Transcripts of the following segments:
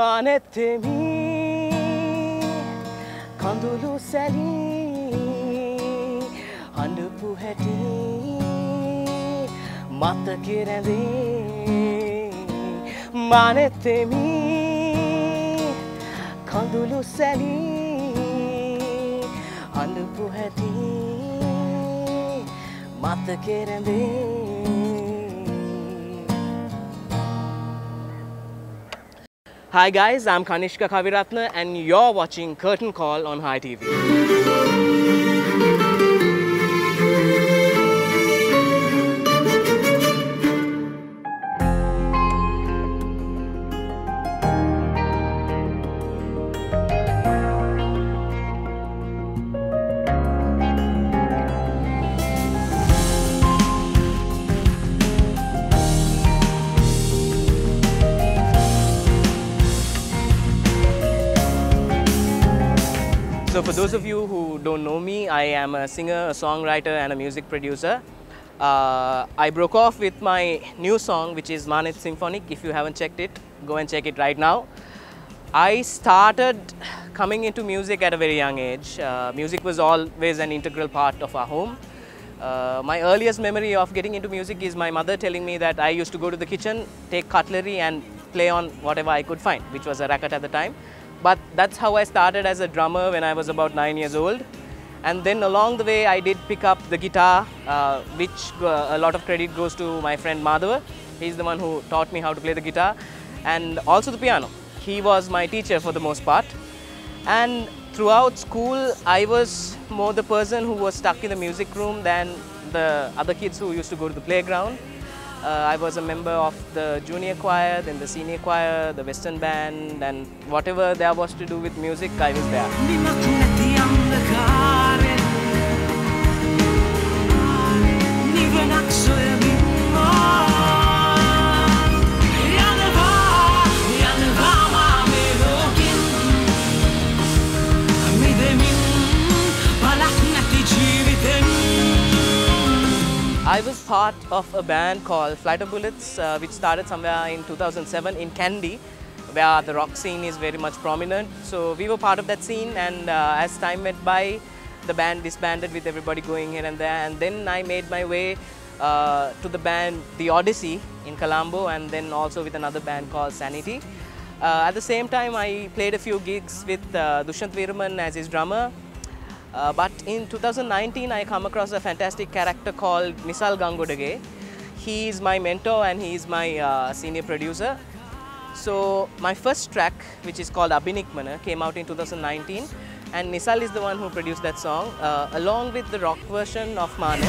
Anetemi කඳුළු සැලී හඬපු හැටි මත කෙරැඳේ මනෙතෙමි කඳුළු සැලී හඬපු හැටි මත කෙරැඳේ Hi guys, I'm Kanishka Kavirathna and you're watching Curtain Call on Hi TV. For those of you who don't know me, I am a singer, a songwriter and a music producer. Uh, I broke off with my new song which is Maneth Symphonic. If you haven't checked it, go and check it right now. I started coming into music at a very young age. Uh, music was always an integral part of our home. Uh, my earliest memory of getting into music is my mother telling me that I used to go to the kitchen, take cutlery and play on whatever I could find, which was a racket at the time. But that's how I started as a drummer when I was about nine years old. And then along the way, I did pick up the guitar, uh, which uh, a lot of credit goes to my friend Madhava. He's the one who taught me how to play the guitar and also the piano. He was my teacher for the most part. And throughout school, I was more the person who was stuck in the music room than the other kids who used to go to the playground. Uh, I was a member of the junior choir, then the senior choir, the western band, and whatever there was to do with music, I was there. I was part of a band called Flight of Bullets, uh, which started somewhere in 2007 in Kandy, where the rock scene is very much prominent. So we were part of that scene, and uh, as time went by, the band disbanded with everybody going here and there. And then I made my way uh, to the band The Odyssey in Colombo, and then also with another band called Sanity. Uh, at the same time, I played a few gigs with uh, Dushyanth Weeraman as his drummer. Uh, but in 2019, I come across a fantastic character called Nisal Gangodage. He is my mentor and he is my uh, senior producer. So my first track, which is called Abhinikmana, came out in 2019, and Nisal is the one who produced that song, uh, along with the rock version of Mane.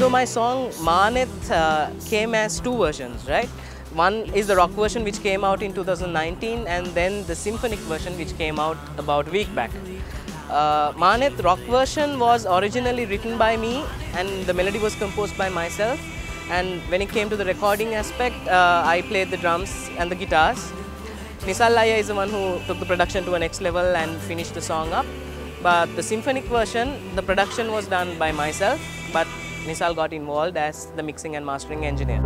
So my song Maneth uh, came as two versions, right? One is the rock version which came out in 2019 and then the symphonic version which came out about a week back. Uh, Maneth rock version was originally written by me and the melody was composed by myself and when it came to the recording aspect, uh, I played the drums and the guitars. Nisal Laya is the one who took the production to a next level and finished the song up. But the symphonic version, the production was done by myself, but Nisal got involved as the mixing and mastering engineer.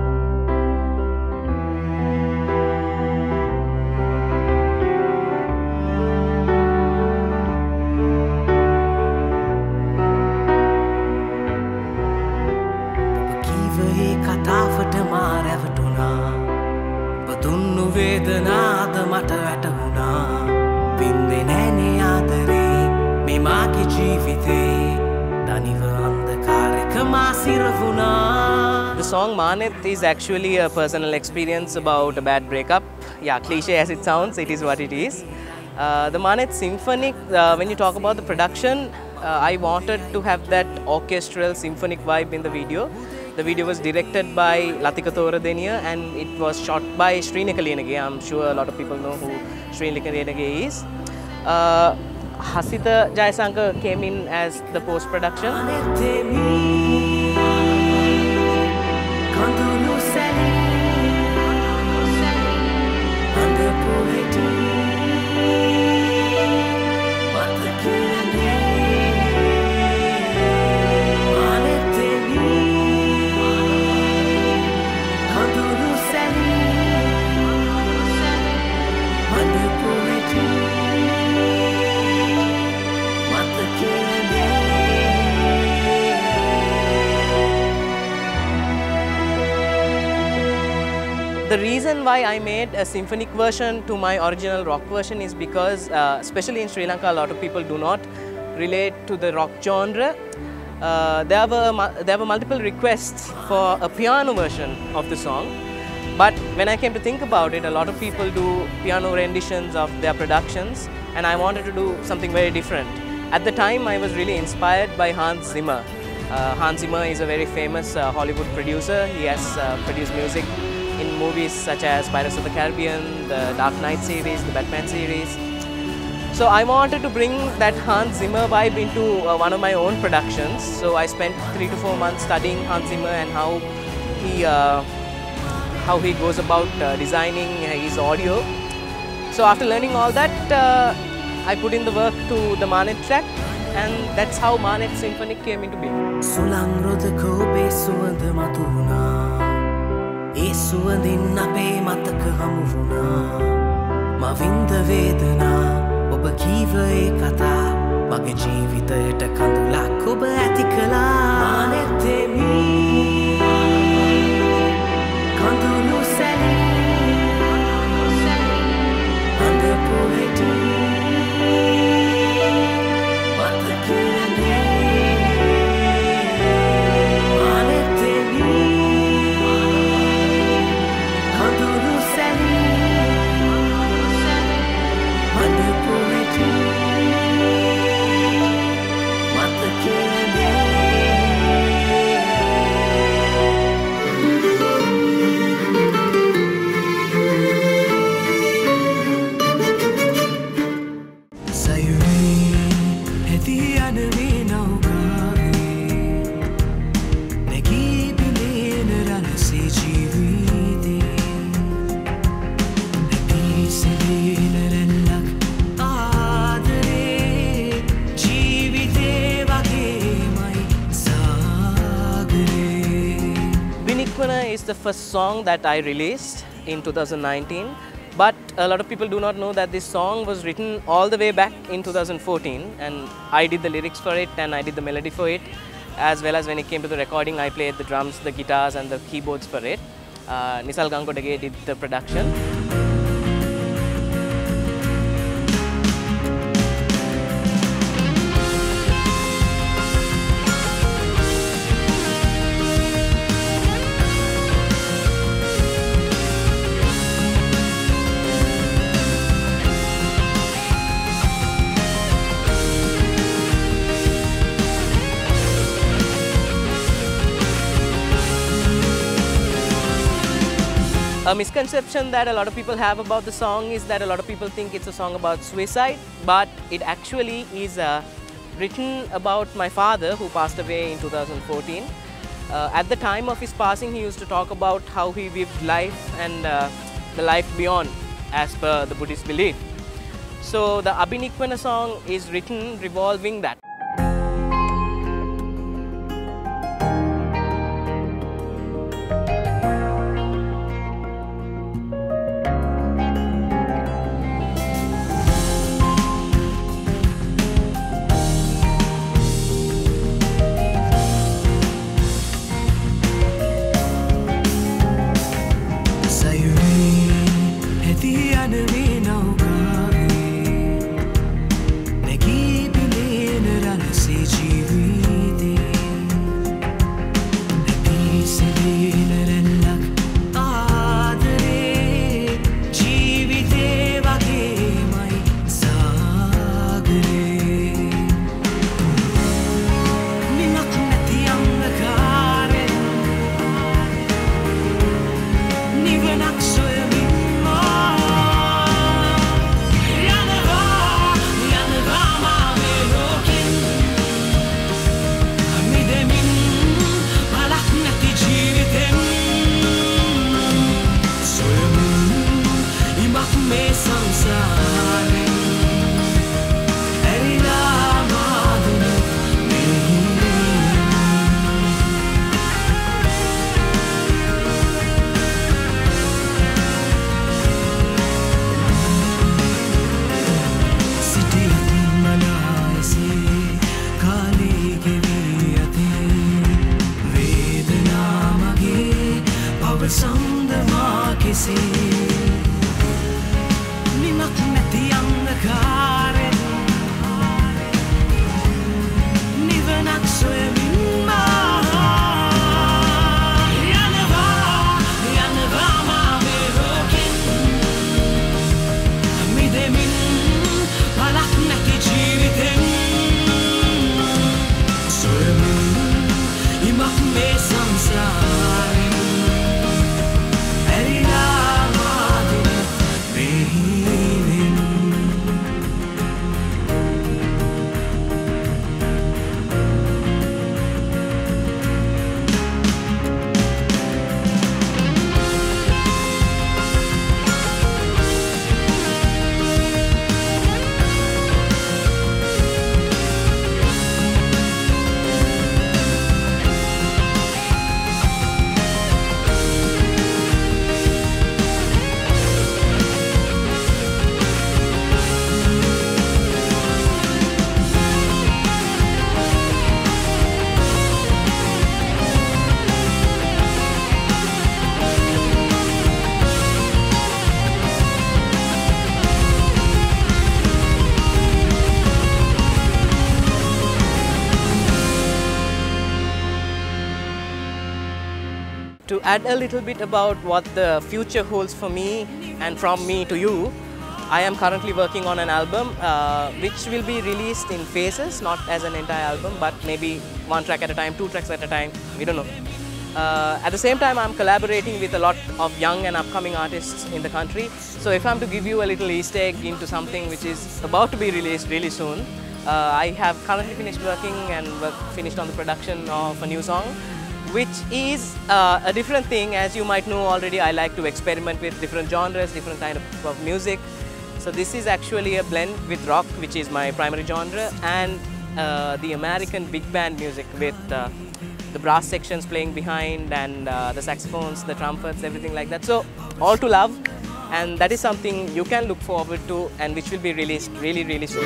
ඔබ කීවයේ කතාවට මා රැවටුණා. බදුන්නු වේදනාද මට වැටහුණා. පින්දෙ නෑනේ ආදරේ මෙමාගේ ජීවිතේ. The song Maneth is actually a personal experience about a bad breakup. Yeah, cliche as it sounds, it is what it is. Uh, the Maneth Symphonic, uh, when you talk about the production, uh, I wanted to have that orchestral symphonic vibe in the video. The video was directed by Latika Thoradeniya and it was shot by Srinaka. I'm sure a lot of people know who Srinaka Lenage is. Hasita Jayasankar came in as the post the reason why I made a symphonic version to my original rock version is because, uh, especially in Sri Lanka, a lot of people do not relate to the rock genre. Uh, there, were, there were multiple requests for a piano version of the song. But when I came to think about it, a lot of people do piano renditions of their productions, and I wanted to do something very different. At the time, I was really inspired by Hans Zimmer. Uh, Hans Zimmer is a very famous uh, Hollywood producer. He has uh, produced music in movies such as Pirates of the Caribbean, the Dark Knight series, the Batman series. So I wanted to bring that Hans Zimmer vibe into uh, one of my own productions. So I spent three to four months studying Hans Zimmer and how he uh, how he goes about uh, designing his audio. So after learning all that, uh, I put in the work to the Maneth track, and that's how Maneth Symphonic came into being. ඒ සුවඳින් අපේ මතක හමුවුණා මවින්ද වේදනා ඔබ කීවයේ කතා? මගේ ජීවිතයට කඳුලක් ඔබ ඇති කලා ආනෙත්තෙමි the first song that I released in 2019, but a lot of people do not know that this song was written all the way back in 2014, and I did the lyrics for it and I did the melody for it, as well as when it came to the recording, I played the drums, the guitars, and the keyboards for it. Uh, Nisal Gangodage did the production. A misconception that a lot of people have about the song is that a lot of people think it's a song about suicide, but it actually is uh, written about my father who passed away in 2014. Uh, at the time of his passing, he used to talk about how he lived life and uh, the life beyond as per the Buddhist belief. So the Abhinikvana song is written revolving that. Keeping in it, I see you. ඔබ සොඳමා කෙසේ. නිමක් නැති අන්නකා add a little bit about what the future holds for me and from me to you, I am currently working on an album uh, which will be released in phases, not as an entire album, but maybe one track at a time, two tracks at a time, we don't know. Uh, at the same time, I'm collaborating with a lot of young and upcoming artists in the country. So if I'm to give you a little Easter egg into something which is about to be released really soon, uh, I have currently finished working and work, finished on the production of a new song, which is uh, a different thing. As you might know already, I like to experiment with different genres, different kind of, of music. So this is actually a blend with rock, which is my primary genre, and uh, the American big band music with uh, the brass sections playing behind and uh, the saxophones, the trumpets, everything like that. So all to love and that is something you can look forward to and which will be released really really soon.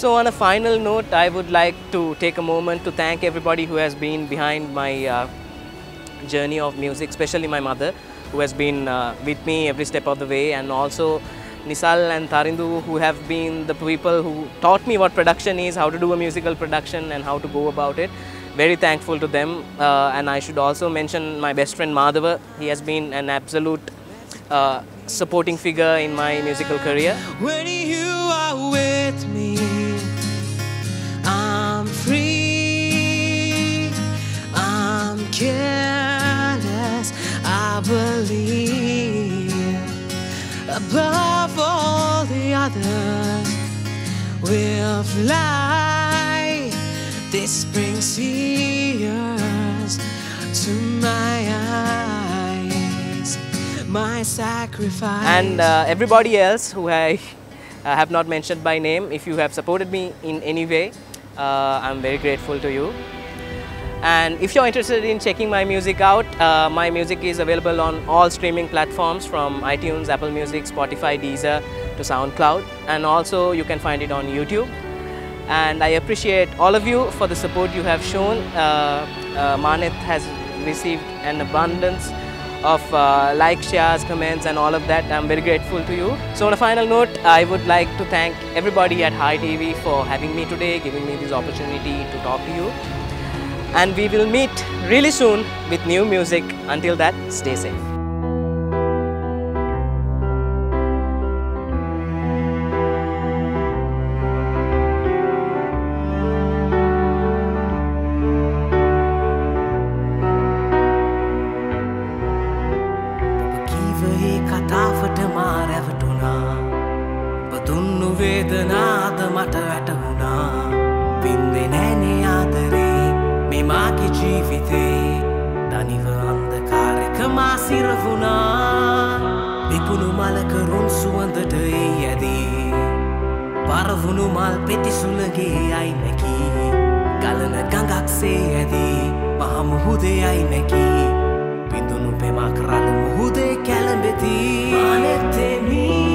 So on a final note, I would like to take a moment to thank everybody who has been behind my uh, journey of music, especially my mother, who has been uh, with me every step of the way, and also Nisal and Tarindu, who have been the people who taught me what production is, how to do a musical production, and how to go about it. Very thankful to them, uh, and I should also mention my best friend Madhava. He has been an absolute uh, supporting figure in my musical career. Believe above all the others will fly. This brings tears to my eyes. My sacrifice. and uh, everybody else who I uh, have not mentioned by name, if you have supported me in any way, uh, I'm very grateful to you. And if you're interested in checking my music out, uh, my music is available on all streaming platforms from iTunes, Apple Music, Spotify, Deezer to SoundCloud, and also you can find it on YouTube. And I appreciate all of you for the support you have shown. Uh, uh, Maneth has received an abundance of uh, likes, shares, comments, and all of that. I'm very grateful to you. So, on a final note, I would like to thank everybody at Hi TV for having me today, giving me this opportunity to talk to you. And we will meet really soon with new music. Until that, stay safe. සිරවුණා. විපුුණු මලකරුම් සුවඳට ඒ ඇදී. පරවුණු මල් පෙතිසුලගේ අයි නැකී ගලන ගඟක්සේ ඇදී. මහමුහුදේ අයි නැකී පිඳුණු පෙමක් රළු මුහුදේ කැළඹෙති. මානෙත්තෙමි